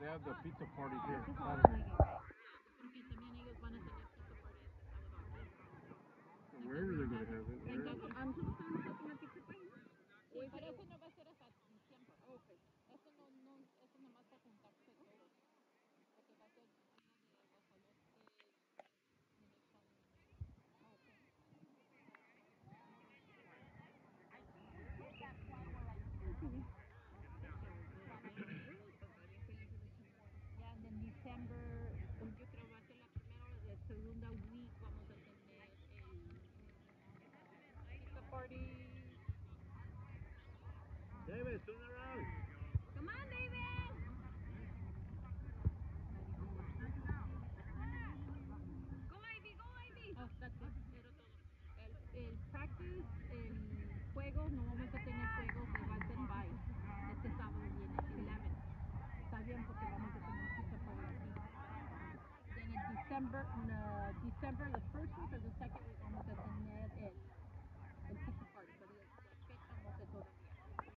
they have the pizza party here diciembre, pues yo creo va a ser la primera o la segunda week vamos a tener el pizza party. David, turn around. Come on, David. Go, Ivy, go, Ivy. Oh, that's it. El, el practice, December, no, December the first week or the second week?